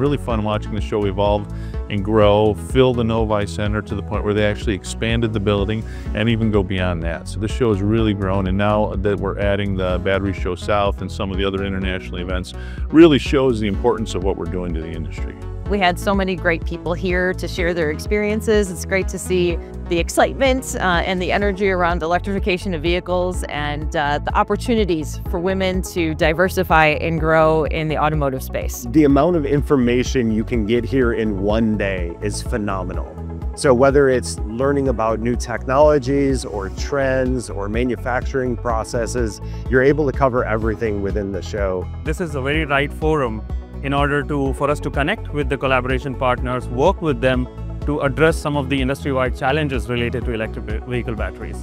really fun watching the show evolve and grow, fill the Novi Center to the point where they actually expanded the building and even go beyond that. So this show has really grown and now that we're adding the Battery Show South and some of the other international events really shows the importance of what we're doing to the industry. We had so many great people here to share their experiences. It's great to see the excitement uh, and the energy around electrification of vehicles and uh, the opportunities for women to diversify and grow in the automotive space. The amount of information you can get here in one day is phenomenal. So whether it's learning about new technologies or trends or manufacturing processes, you're able to cover everything within the show. This is a very right forum in order to, for us to connect with the collaboration partners, work with them to address some of the industry-wide challenges related to electric vehicle batteries.